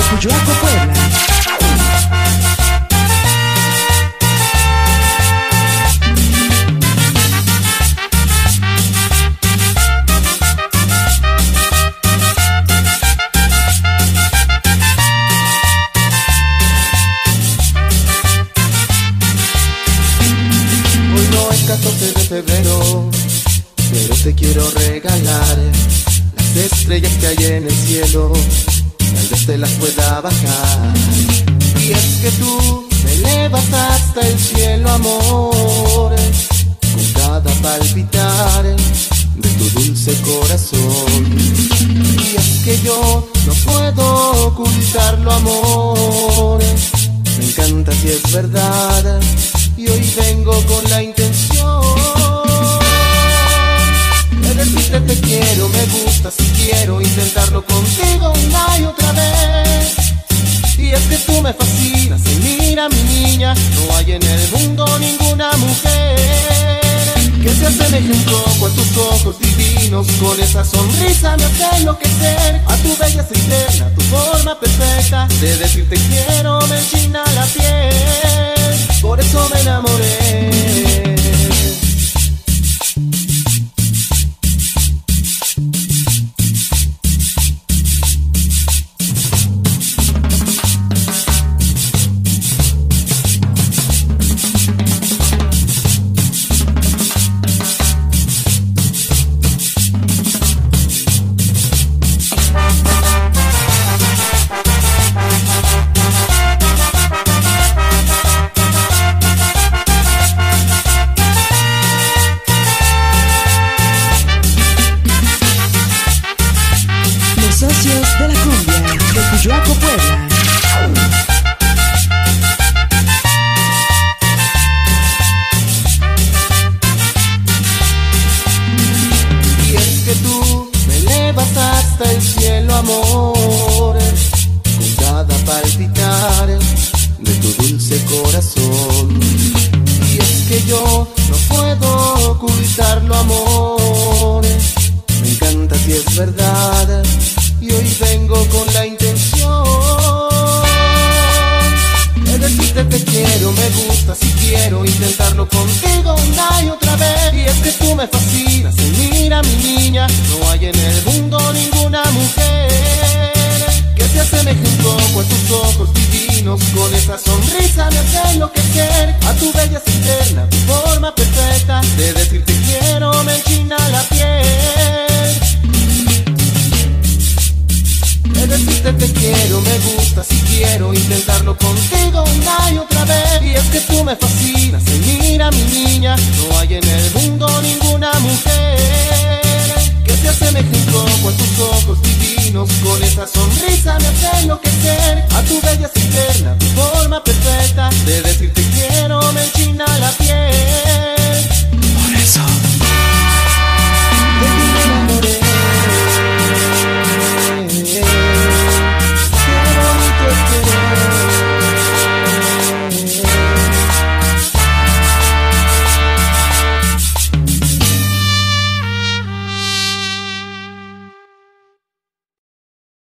Puebla. Hoy no es 14 de febrero, pero te quiero regalar las estrellas que hay en el cielo, te las pueda bajar. Y es que tú me elevas hasta el cielo, amor, con cada palpitar de tu dulce corazón. Y es que yo no puedo ocultarlo, amor. Me encanta si es verdad y hoy vengo con la intención me fascinas y mira mi niña, no hay en el mundo ninguna mujer que se asemeje un poco a tus ojos divinos, con esa sonrisa me hace enloquecer, a tu belleza interna, tu forma perfecta, de decirte quiero me Puebla. Y es que tú me elevas hasta el cielo, amor, con cada palpitar de tu dulce corazón. Y es que yo no puedo ocultarlo, amor. Me encanta si es verdad y hoy vengo con la quiero intentarlo contigo una y otra vez. Y es que tú me fascinas y mira mi niña, no hay en el mundo ninguna mujer que se asemeje un poco a tus ojos divinos, con esa sonrisa me hace enloquecer, a tu belleza interna, tu forma decirte te quiero, me gusta si quiero intentarlo contigo una y otra vez. Y es que tú me fascinas y mira mi niña, no hay en el mundo ninguna mujer que se asemeje un poco a tus ojos divinos, con esa sonrisa me hace enloquecer, a tu belleza interna, tu forma perfecta, de decirte quiero me enchina la piel.